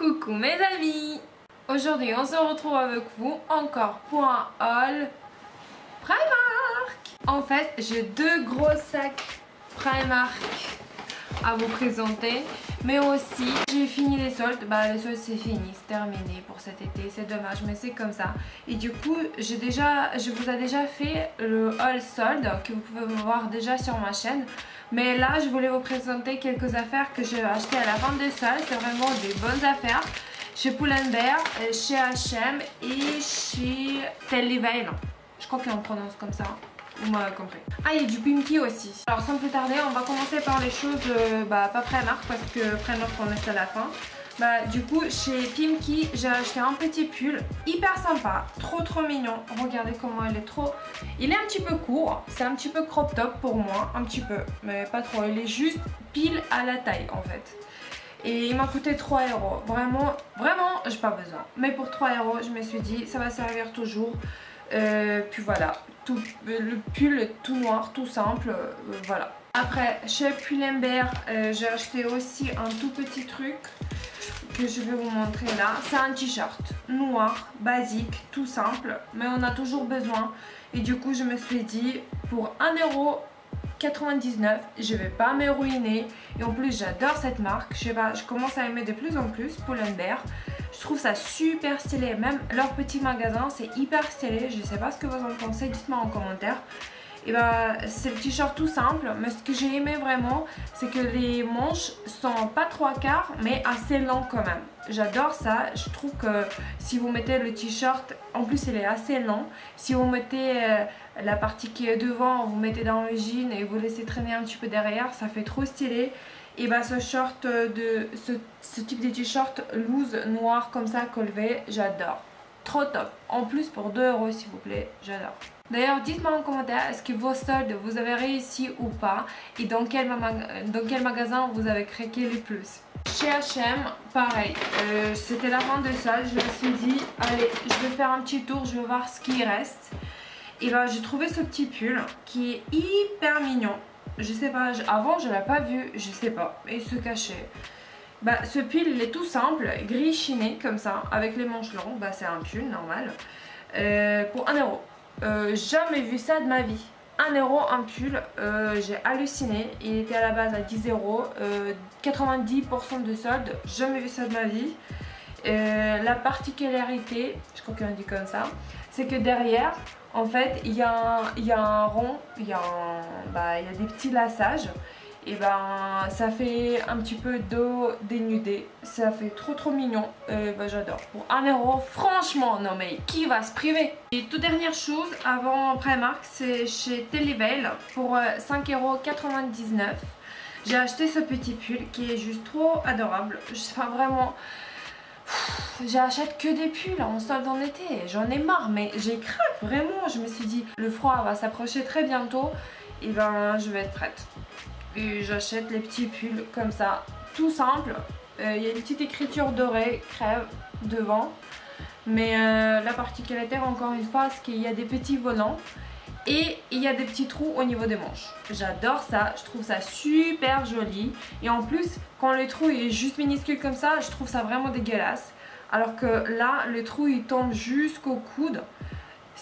Coucou mes amis. Aujourd'hui on se retrouve avec vous encore pour un haul Primark. En fait j'ai deux gros sacs Primark à vous présenter mais aussi j'ai fini les soldes. Bah les soldes c'est fini c'est terminé pour cet été c'est dommage mais c'est comme ça. Et du coup j'ai déjà je vous ai déjà fait le haul solde que vous pouvez voir déjà sur ma chaîne mais là je voulais vous présenter quelques affaires que j'ai achetées à la vente des soldes c'est vraiment des bonnes affaires chez Pull&Bear, chez H&M et chez Tellyvale je crois qu'on prononce comme ça vous m'avez compris. Ah, il y a du Pimki aussi. Alors sans plus tarder, on va commencer par les choses euh, bah, pas Primark parce que Primark on reste à la fin. Bah du coup chez Pimki j'ai acheté un petit pull hyper sympa, trop trop mignon. Regardez comment il est trop... Il est un petit peu court, c'est un petit peu crop top pour moi, un petit peu, mais pas trop. Il est juste pile à la taille en fait. Et il m'a coûté 3 euros. Vraiment, vraiment, j'ai pas besoin. Mais pour 3 euros, je me suis dit, ça va servir toujours. Euh, puis voilà, tout, le pull tout noir, tout simple, euh, voilà. Après, chez Pull&Bear, euh, j'ai acheté aussi un tout petit truc que je vais vous montrer là. C'est un t-shirt noir, basique, tout simple, mais on a toujours besoin. Et du coup, je me suis dit, pour 1,99€, je vais pas me ruiner. Et en plus, j'adore cette marque. Je sais pas, je commence à aimer de plus en plus Pull&Bear. Je trouve ça super stylé. Même leur petit magasin, c'est hyper stylé. Je sais pas ce que vous en pensez, dites-moi en commentaire. Et bah c'est le t-shirt tout simple mais ce que j'ai aimé vraiment c'est que les manches sont pas trois quarts mais assez longs quand même. J'adore ça je trouve que si vous mettez le t-shirt en plus il est assez long si vous mettez euh, la partie qui est devant vous mettez dans le jean et vous laissez traîner un petit peu derrière ça fait trop stylé. Et bah ce short de ce, type de t-shirt loose noir comme ça colvé j'adore. Trop top. En plus pour 2 euros s'il vous plaît j'adore D'ailleurs, dites-moi en commentaire, est-ce que vos soldes, vous avez réussi ou pas Et dans quel, magasin vous avez craqué le plus? Chez H&M, pareil, euh, c'était la fin de soldes, je me suis dit, allez, je vais faire un petit tour, je vais voir ce qui reste. Et là, j'ai trouvé ce petit pull qui est hyper mignon je sais pas, avant je l'ai pas vu, je sais pas, il se cachait. Bah ce pull il est tout simple, gris chiné comme ça, avec les manches longues, bah c'est un pull normal, euh, pour 1€. Euh, jamais vu ça de ma vie. 1€ un pull, euh, j'ai halluciné, il était à la base à 10€, 90% de solde, jamais vu ça de ma vie. la particularité, je crois qu'on dit comme ça, c'est que derrière, en fait, il y, a un rond, il y, bah, y, a des petits lassages. Et ben ça fait un petit peu d'eau dénudée. Ça fait trop trop mignon. bah, J'adore. Pour 1 euro, franchement, non mais qui va se priver? Et toute dernière chose, avant Primark, c'est chez Televale pour 5,99€. Euh, J'ai acheté ce petit pull qui est juste trop adorable. Je sais pas vraiment... J'achète que des pulls en solde en été, j'en ai marre, mais j'ai craque vraiment. Je me suis dit, le froid va s'approcher très bientôt, et ben je vais être prête. J'achète les petits pulls comme ça, tout simple. Euh, il y a une petite écriture dorée, crève, devant. Mais euh, la particularité, encore une fois, c'est qu'il y a des petits volants. Et il y a des petits trous au niveau des manches. J'adore ça, je trouve ça super joli. Et en plus, quand le trou est juste minuscule comme ça, je trouve ça vraiment dégueulasse. Alors que là, le trou il tombe jusqu'au coude.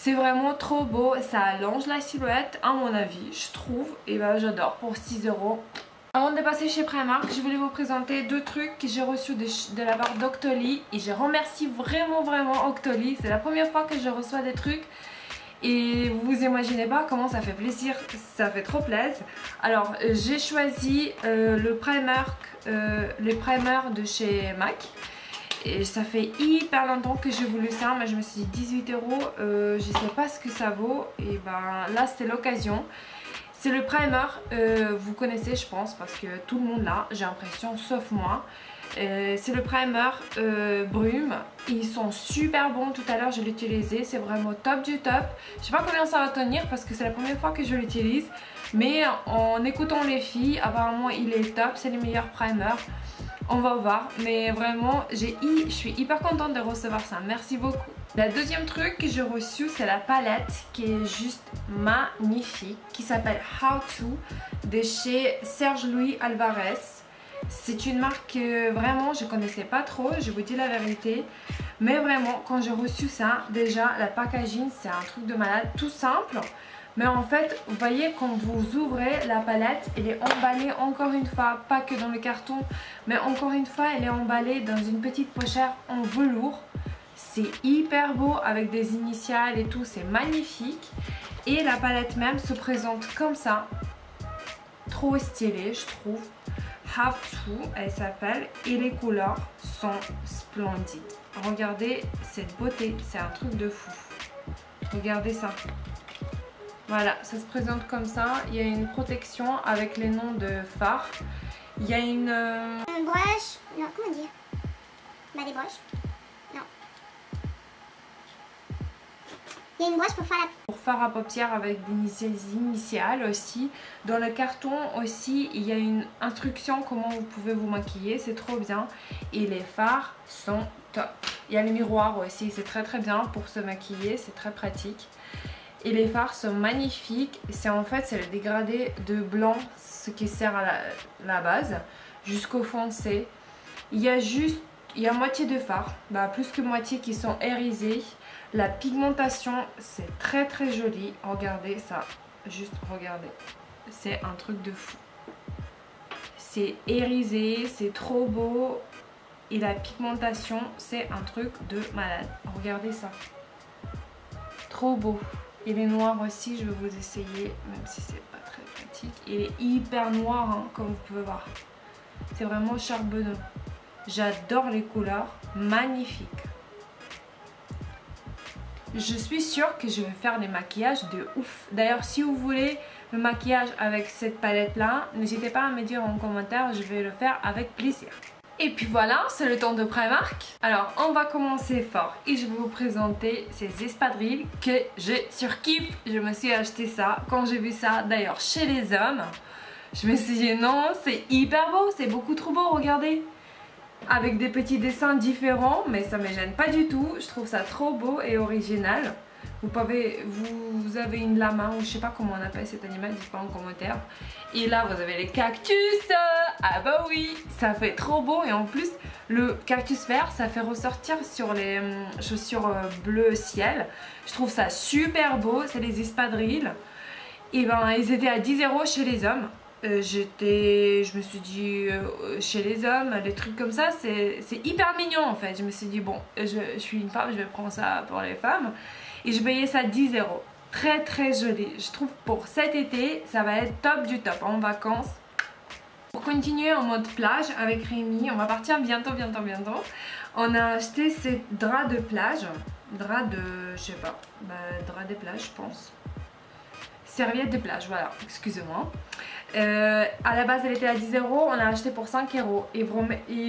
C'est vraiment trop beau, ça allonge la silhouette à mon avis, je trouve. Et ben j'adore pour 6 euros. Avant de passer chez Primark, je voulais vous présenter deux trucs que j'ai reçus de, la part d'Octoly. Et je remercie vraiment vraiment Octoly. C'est la première fois que je reçois des trucs et vous imaginez pas comment ça fait plaisir, ça fait trop plaisir. Alors j'ai choisi euh, le primer, euh, les primers de chez MAC. Et ça fait hyper longtemps que j'ai voulu ça, mais je me suis dit 18 euros, euh, je sais pas ce que ça vaut. Et ben là c'était l'occasion. C'est le primer, vous connaissez je pense parce que tout le monde l'a, j'ai l'impression, sauf moi. Euh, c'est le primer euh, brume. Ils sont super bons. Tout à l'heure, je l'ai utilisé. C'est vraiment top du top. Je sais pas combien ça va tenir parce que c'est la première fois que je l'utilise. Mais en écoutant les filles, apparemment, il est top. C'est le meilleur primer. On va voir. Mais vraiment, je suis hyper contente de recevoir ça. Merci beaucoup. La deuxième truc que j'ai reçu, c'est la palette qui est juste magnifique. Qui s'appelle How To de chez Serge Louis Alvarez. C'est une marque que vraiment je connaissais pas trop, je vous dis la vérité. Mais vraiment, quand j'ai reçu ça, déjà la packaging c'est un truc de malade, tout simple. Mais en fait, vous voyez quand vous ouvrez la palette, elle est emballée encore une fois, pas que dans le carton, mais encore une fois, elle est emballée dans une petite pochette en velours. C'est hyper beau avec des initiales et tout, c'est magnifique. Et la palette même se présente comme ça. Trop stylée, je trouve. Have To, elle s'appelle. Et les couleurs sont splendides. Regardez cette beauté, c'est un truc de fou. Regardez ça. Voilà, ça se présente comme ça. Il y a une protection avec les noms de phares. Il y a une... Euh... Une broche... Non, comment dire? Bah des broches. Non. Il y a une broche pour faire la... Pour faire à paupières avec des initiales aussi. Dans le carton aussi, il y a une instruction comment vous pouvez vous maquiller. C'est trop bien. Et les fards sont top. Il y a le miroir aussi. C'est très très bien pour se maquiller. C'est très pratique. Et les fards sont magnifiques. C'est en fait c'est le dégradé de blanc, ce qui sert à la, base, jusqu'au foncé. Il y a juste, il y a moitié de fards, bah, plus que moitié qui sont irisés. La pigmentation, c'est très très joli. Regardez ça, juste regardez. C'est un truc de fou. C'est irisé, c'est trop beau. Et la pigmentation, c'est un truc de malade. Regardez ça. Trop beau. Il est noir aussi, je vais vous essayer, même si c'est pas très pratique. Il est hyper noir, hein, comme vous pouvez voir. C'est vraiment charbonneux. J'adore les couleurs, magnifiques. Je suis sûre que je vais faire des maquillages de ouf. D'ailleurs, si vous voulez le maquillage avec cette palette là, n'hésitez pas à me dire en commentaire, je vais le faire avec plaisir. Et puis voilà, c'est le temps de Primark. Alors, on va commencer fort et je vais vous présenter ces espadrilles que j'ai surkiff. Je me suis acheté ça quand j'ai vu ça d'ailleurs chez les hommes. Je me suis dit non, c'est hyper beau, c'est beaucoup trop beau, regardez. Avec des petits dessins différents, mais ça me gêne pas du tout. Je trouve ça trop beau et original. Vous, pouvez, vous, avez une lama ou je sais pas comment on appelle cet animal, dites pas en commentaire. Et là vous avez les cactus. Ah bah oui, ça fait trop beau et en plus le cactus vert ça fait ressortir sur les hum, chaussures euh, bleu ciel. Je trouve ça super beau, c'est les espadrilles. Et ben ils étaient à 10 euros chez les hommes. Euh, j'étais, je me suis dit, euh, chez les hommes, les trucs comme ça, c'est hyper mignon en fait. Je me suis dit, bon, je, suis une femme, je vais prendre ça pour les femmes. Et je payais ça 10 euros. Très très joli. Je trouve pour cet été, ça va être top du top en vacances. Pour continuer en mode plage avec Rémi, on va partir bientôt, bientôt, bientôt. On a acheté ces draps de plage. Draps de, je sais pas, bah, draps de plage je pense. Serviette de plage, voilà, excusez-moi. Euh, à la base elle était à 10 euros, on l'a acheté pour 5 euros et,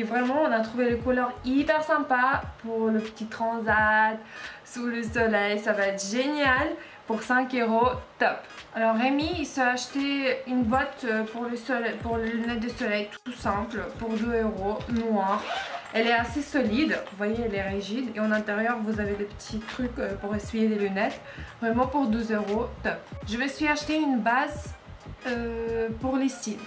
vraiment on a trouvé le couleur hyper sympa pour le petit transat sous le soleil, ça va être génial pour 5 euros, top. Alors Rémi il s'est acheté une boîte euh, pour les lunettes de soleil tout simple pour 2 euros, noir. Elle est assez solide, vous voyez elle est rigide et en intérieur vous avez des petits trucs euh, pour essuyer les lunettes. Vraiment pour 12 euros, top. Je me suis acheté une base euh, pour les cils.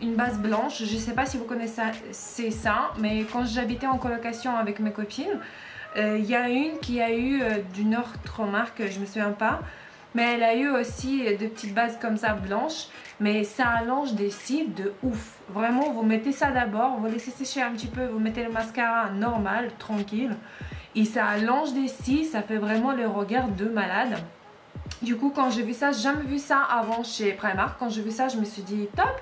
Une base blanche, je sais pas si vous connaissez ça, mais quand j'habitais en colocation avec mes copines, il y a une qui a eu euh, d'une autre marque, je me souviens pas, mais elle a eu aussi des petites bases comme ça blanches, mais ça allonge des cils de ouf. Vraiment, vous mettez ça d'abord, vous laissez sécher un petit peu, vous mettez le mascara normal, tranquille, et ça allonge des cils, ça fait vraiment le regard de malade. Du coup, quand j'ai vu ça, j'ai jamais vu ça avant chez Primark. Quand j'ai vu ça, je me suis dit top,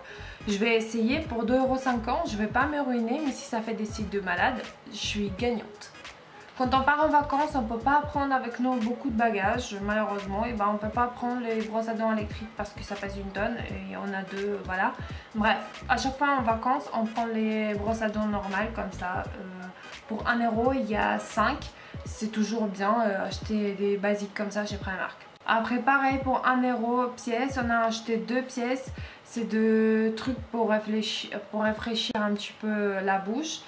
je vais essayer pour 2,50€. Je vais pas me ruiner, mais si ça fait des sites de malade, je suis gagnante. Quand on part en vacances, on peut pas prendre avec nous beaucoup de bagages, malheureusement. Et ben, on peut pas prendre les brosses à dents électriques parce que ça pèse une tonne et on a deux, voilà. Bref, à chaque fois en vacances, on prend les brosses à dents normales comme ça. Euh, pour 1€, il y a 5. C'est toujours bien euh, acheter des basiques comme ça chez Primark. Après pareil pour 1 euro pièce, on a acheté deux pièces. C'est de trucs pour réfléchir, pour rafraîchir un petit peu la bouche.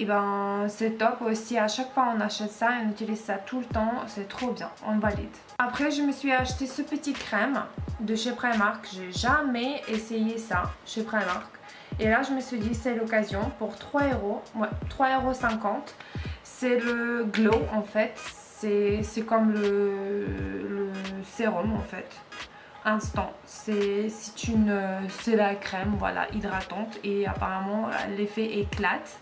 Et ben c'est top aussi, à chaque fois on achète ça et on utilise ça tout le temps, c'est trop bien, on valide. Après je me suis acheté ce petit crème de chez Primark, j'ai jamais essayé ça chez Primark. Et là, je me suis dit, c'est l'occasion pour 3 euros. Ouais, 3,50 euros. C'est le glow en fait. C'est comme le, sérum en fait instant. C'est c'est la crème voilà hydratante et apparemment l'effet éclate.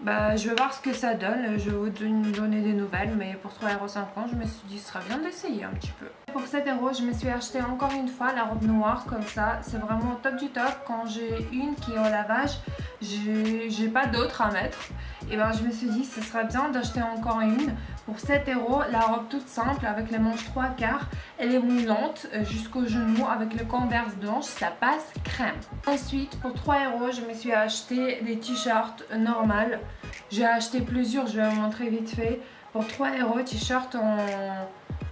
Bah, je vais voir ce que ça donne, je vais vous donner des nouvelles mais pour 3,50€ je me suis dit ce sera bien d'essayer un petit peu. Pour 7€ je me suis acheté encore une fois la robe noire comme ça, c'est vraiment top du top. Quand j'ai une qui est au lavage, j'ai pas d'autre à mettre et ben je me suis dit ce sera bien d'acheter encore une pour 7 euros la robe toute simple avec les manches 3 quarts elle est moulante euh, jusqu'au genou avec le converse blanche ça passe crème. Ensuite pour 3 euros je me suis acheté des t-shirts normales. J'ai acheté plusieurs je vais vous montrer vite fait. Pour 3 euros t-shirt en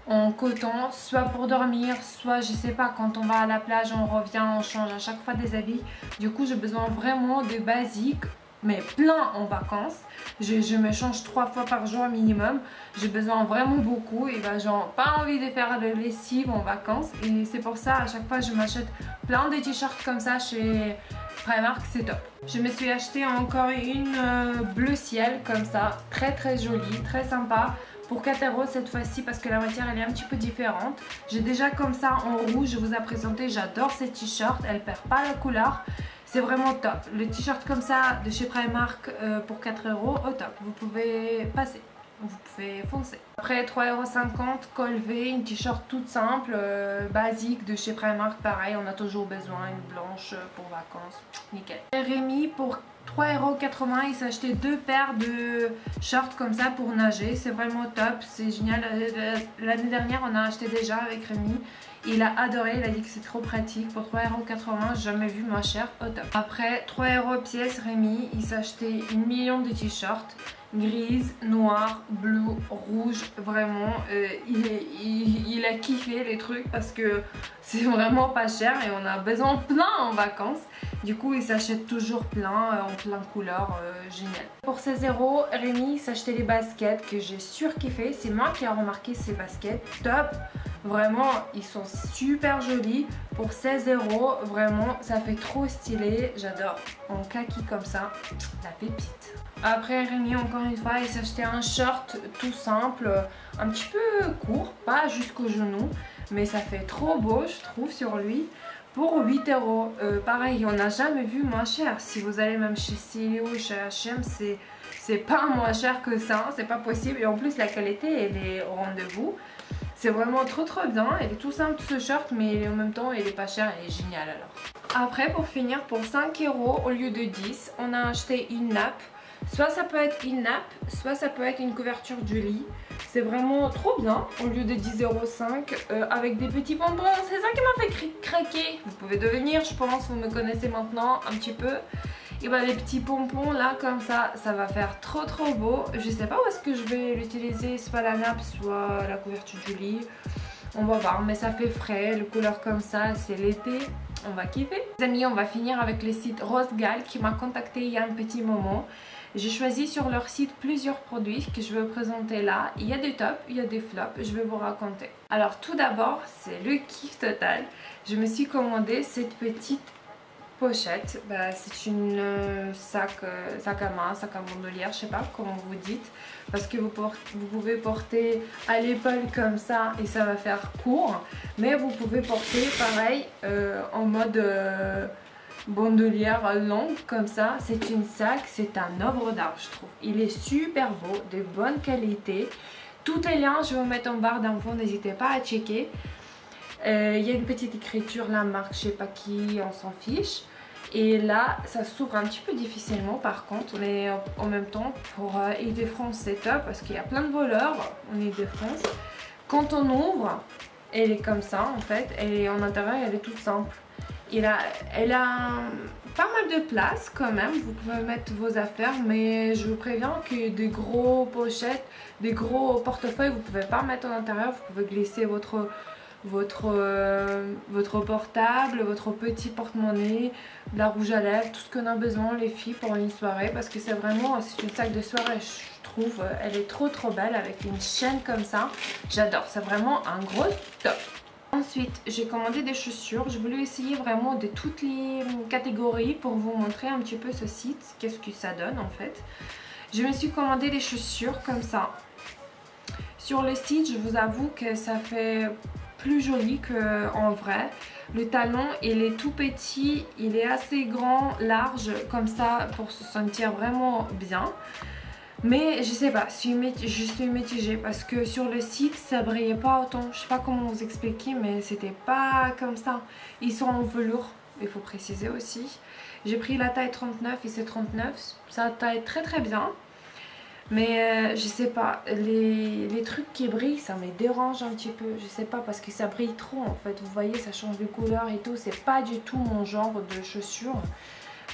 en coton, soit pour dormir, soit je sais pas, quand on va à la plage, on revient, on change à chaque fois des habits. Du coup, j'ai besoin vraiment de basiques mais plein en vacances. Je, me change trois fois par jour minimum. J'ai besoin vraiment beaucoup et ben j'ai pas envie de faire de lessive en vacances. Et c'est pour ça à chaque fois je m'achète plein de t-shirts comme ça chez Primark, c'est top. Je me suis acheté encore une euh, bleu ciel comme ça, très très jolie, très sympa pour 4 euros cette fois-ci parce que la matière elle est un petit peu différente. J'ai déjà comme ça en rouge, je vous ai présenté, j'adore ces t-shirts, elle perd pas la couleur. C'est vraiment top. Le t-shirt comme ça de chez Primark euh, pour 4 euros, au top. Vous pouvez passer. Vous pouvez foncer. Après 3,50€ col V, une t-shirt toute simple, euh, basique de chez Primark. Pareil, on a toujours besoin une blanche pour vacances. Nickel. Rémi pour 3,80€ il s'est acheté deux paires de shorts comme ça pour nager. C'est vraiment top, c'est génial. L'année dernière on a acheté déjà avec Rémi. Il a adoré, il a dit que c'est trop pratique. Pour 3,80€, jamais vu moins cher, au top. Après, 3€ pièce Rémi, il acheté une million de t-shirts. Grise, noir, bleu, rouge, vraiment, euh, il, a kiffé les trucs parce que c'est vraiment pas cher et on a besoin plein en vacances. Du coup, il s'achète toujours plein, euh, en plein couleur, euh, génial. Pour 16 euros, Rémi s'achetait les baskets que j'ai surkiffé. C'est moi qui ai remarqué ces baskets, top Vraiment, ils sont super jolis. Pour 16 euros, vraiment, ça fait trop stylé. J'adore. En kaki comme ça, la pépite. Après, Rémi, encore une fois, il s'est acheté un short tout simple, un petit peu court, pas jusqu'au genou. Mais ça fait trop beau, je trouve, sur lui. Pour 8 euros, euh, pareil, on n'a jamais vu moins cher. Si vous allez même chez CEO, chez H&M, c'est pas moins cher que ça, c'est pas possible. Et en plus, la qualité, elle est au rendez-vous. C'est vraiment trop trop bien. Elle est tout simple ce shirt mais en même temps elle est pas chère, elle est géniale alors. Après pour finir pour 5 euros au lieu de 10 on a acheté une nappe. Soit ça peut être une nappe, soit ça peut être une couverture du lit. C'est vraiment trop bien au lieu de 10,05€ euh, avec des petits bonbons. C'est ça qui m'a fait craquer. Vous pouvez devenir je pense, vous me connaissez maintenant un petit peu. Et bah les petits pompons là comme ça, ça va faire trop trop beau. Je sais pas où est-ce que je vais l'utiliser, soit la nappe, soit la couverture du lit. On va voir, mais ça fait frais, le couleur comme ça, c'est l'été. On va kiffer. Les amis, on va finir avec le site Rosegal qui m'a contacté il y a un petit moment. J'ai choisi sur leur site plusieurs produits que je vais vous présenter là. Il y a des tops, il y a des flops, je vais vous raconter. Alors tout d'abord, c'est le kiff total. Je me suis commandé cette petite pochette. Bah, c'est une euh, sac, euh, sac à main, sac à bandolière, je sais pas comment vous dites. Parce que vous, pouvez porter à l'épaule comme ça et ça va faire court. Mais vous pouvez porter pareil euh, en mode bandolière longue comme ça. C'est une sac, c'est un œuvre d'art je trouve. Il est super beau, de bonne qualité. Tout est liens, je vais vous mettre en barre d'infos, n'hésitez pas à checker. Euh, il y a une petite écriture, la marque, je sais pas qui, on s'en fiche. Et là, ça s'ouvre un petit peu difficilement par contre, mais en même temps, pour euh, france c'est top parce qu'il y a plein de voleurs en Ile-de-France. Quand on ouvre, elle est comme ça en fait, elle est en intérieur, elle est toute simple. Il a, elle a pas mal de place quand même, vous pouvez mettre vos affaires, mais je vous préviens que des gros pochettes, des gros portefeuilles, vous pouvez pas mettre en intérieur, vous pouvez glisser votre votre, euh, votre portable, votre petit porte-monnaie, la rouge à lèvres, tout ce qu'on a besoin les filles pour une soirée parce que c'est vraiment, c'est une sac de soirée je trouve, elle est trop trop belle avec une chaîne comme ça, j'adore, c'est vraiment un gros top. Ensuite, j'ai commandé des chaussures. Je voulais essayer vraiment de toutes les catégories pour vous montrer un petit peu ce site, qu'est-ce que ça donne en fait. Je me suis commandé des chaussures comme ça. Sur le site, je vous avoue que ça fait plus joli qu'en vrai. Le talon, il est tout petit, il est assez grand, large, comme ça, pour se sentir vraiment bien. Mais je sais pas, je suis mitigée parce que sur le site ça brillait pas autant. Je sais pas comment vous expliquer mais c'était pas comme ça. Ils sont en velours, il faut préciser aussi. J'ai pris la taille 39 et c'est 39. Ça taille très très bien. Mais euh, je sais pas, les, trucs qui brillent ça me dérange un petit peu. Je sais pas parce que ça brille trop en fait. Vous voyez ça change de couleur et tout. C'est pas du tout mon genre de chaussures.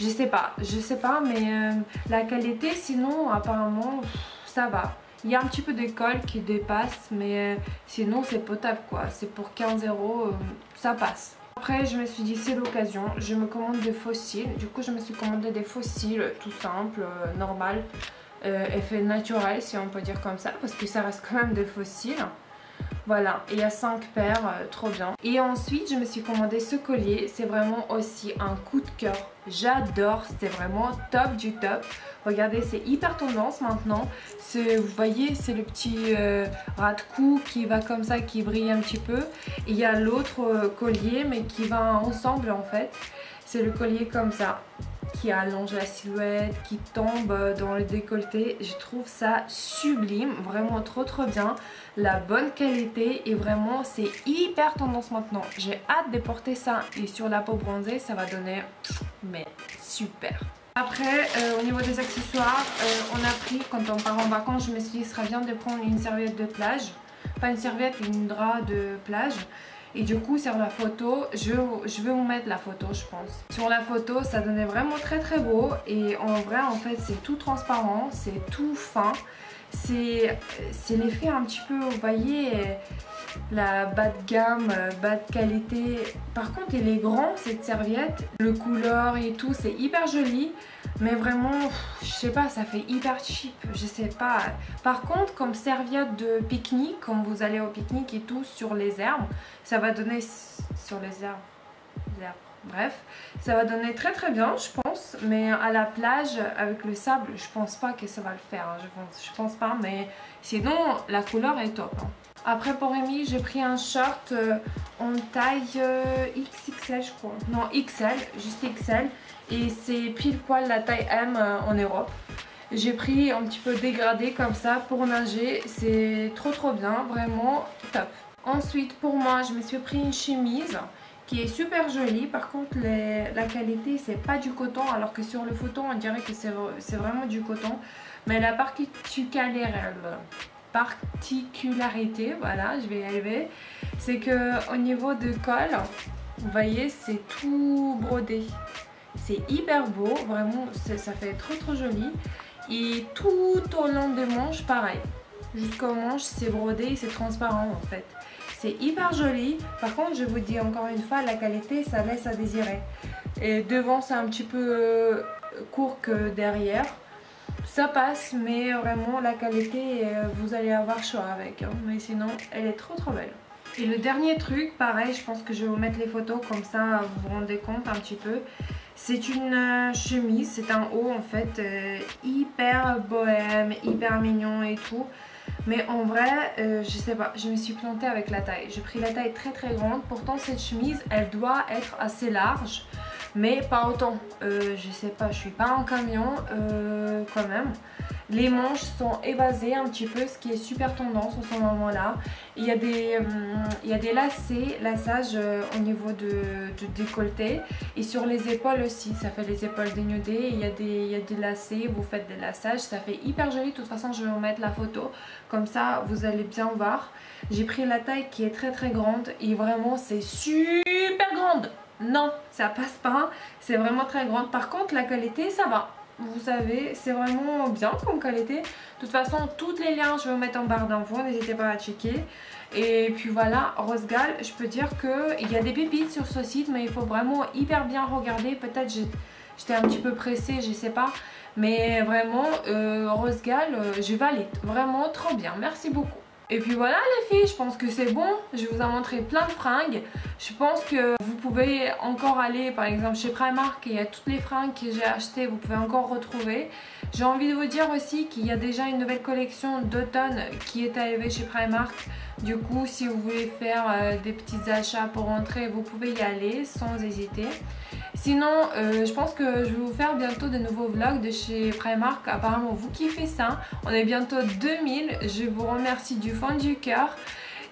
Je sais pas, je sais pas, mais euh, la qualité, sinon, apparemment, ça va. Il y a un petit peu de colle qui dépasse, mais euh, sinon, c'est potable, quoi. C'est pour 15 euros, ça passe. Après, je me suis dit, c'est l'occasion. Je me commande des fossiles. Du coup, je me suis commandé des fossiles, tout simple, normal. Effet naturel, si on peut dire comme ça, parce que ça reste quand même des fossiles. Voilà, il y a 5 paires, euh, trop bien. Et ensuite, je me suis commandé ce collier. C'est vraiment aussi un coup de cœur. J'adore, c'est vraiment top du top. Regardez, c'est hyper tendance maintenant. Vous voyez, c'est le petit euh, rat de cou qui va comme ça, qui brille un petit peu. Il y a l'autre euh, collier, mais qui va ensemble en fait. C'est le collier comme ça qui allonge la silhouette, qui tombe dans le décolleté. Je trouve ça sublime, vraiment trop trop bien. La bonne qualité et vraiment c'est hyper tendance maintenant. J'ai hâte de porter ça et sur la peau bronzée ça va donner mais super. Après, euh, au niveau des accessoires, euh, on a pris, quand on part en vacances, je me suis dit, ce sera bien de prendre une serviette de plage. Pas une serviette, une drap de plage. Et du coup, sur la photo, je, je vais vous mettre la photo, je pense. Sur la photo, ça donnait vraiment très très beau. Et en vrai, en fait, c'est tout transparent, c'est tout fin. C'est l'effet un petit peu, vous voyez, la bas de gamme, bas de qualité. Par contre, il est grand cette serviette. Le couleur et tout, c'est hyper joli. Mais vraiment, je sais pas, ça fait hyper cheap, je sais pas. Par contre, comme serviette de pique-nique, quand vous allez au pique-nique et tout, sur les herbes, ça va donner... Sur les herbes, les herbes bref, ça va donner très très bien je pense, mais à la plage avec le sable je pense pas que ça va le faire, hein. je, pense, pense pas, mais sinon la couleur est top. Hein. Après pour Amy j'ai pris un short euh, en taille euh, XXL je crois, non XL, juste XL et c'est pile poil la taille M euh, en Europe. J'ai pris un petit peu dégradé comme ça pour nager, c'est trop trop bien, vraiment top. Ensuite pour moi je me suis pris une chemise qui est super jolie, par contre la qualité c'est pas du coton alors que sur le photo on dirait que c'est vraiment du coton. Mais la particularité, voilà je vais y arriver, c'est que au niveau de col, vous voyez c'est tout brodé. C'est hyper beau, vraiment ça fait trop trop joli. Et tout au long des manches, pareil. Jusqu'au manche, c'est brodé c'est transparent en fait. C'est hyper joli. Par contre, je vous dis encore une fois, la qualité, ça laisse à désirer. Et devant, c'est un petit peu euh, court que derrière. Ça passe, mais vraiment, la qualité, euh, vous allez avoir choix avec. Hein. Mais sinon, elle est trop trop belle. Et le dernier truc, pareil, je pense que je vais vous mettre les photos comme ça vous vous rendez compte un petit peu. C'est une euh, chemise, c'est un haut en fait hyper bohème, hyper mignon et tout. Mais en vrai, euh, je sais pas, je me suis plantée avec la taille. J'ai pris la taille très très grande. Pourtant cette chemise, elle doit être assez large, mais pas autant. je sais pas, je suis pas en camion quand même. Les manches sont évasées un petit peu, ce qui est super tendance en ce moment-là. Il, y a des, il y a des lacets, lassages euh, au niveau de, décolleté et sur les épaules aussi. Ça fait les épaules dénudées. Il y, a des, il y a des lacets, vous faites des lassages. Ça fait hyper joli. De toute façon, je vais vous mettre la photo. Comme ça, vous allez bien voir. J'ai pris la taille qui est très très grande et vraiment, c'est super grande. Non, ça passe pas. C'est vraiment très grande. Par contre, la qualité, ça va vous savez, c'est vraiment bien comme qualité. De toute façon, tous les liens, je vais vous mettre en barre d'infos, n'hésitez pas à checker. Et puis voilà, Rosegal, je peux dire qu'il y a des pépites sur ce site, mais il faut vraiment hyper bien regarder. Peut-être j'étais un petit peu pressée, je sais pas. Mais vraiment, euh, Rosegal, euh, je valide. Vraiment trop bien. Merci beaucoup. Et puis voilà les filles, je pense que c'est bon. Je vous ai montré plein de fringues. Je pense que vous pouvez encore aller par exemple chez Primark et il y a toutes les fringues que j'ai achetées, vous pouvez encore retrouver. J'ai envie de vous dire aussi qu'il y a déjà une nouvelle collection d'automne qui est arrivée chez Primark. Du coup, si vous voulez faire euh, des petits achats pour rentrer, vous pouvez y aller sans hésiter. Sinon, euh, je pense que je vais vous faire bientôt de nouveaux vlogs de chez Primark. Apparemment, vous kiffez ça. On est bientôt 2000. Je vous remercie du fond du cœur.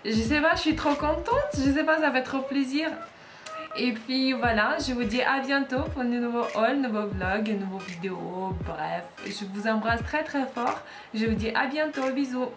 Je sais pas, je suis trop contente. Je sais pas, ça fait trop plaisir. Et puis voilà, je vous dis à bientôt pour de nouveaux hauls, nouveaux vlogs, nouveaux vidéos. Bref, je vous embrasse très très fort. Je vous dis à bientôt. Bisous.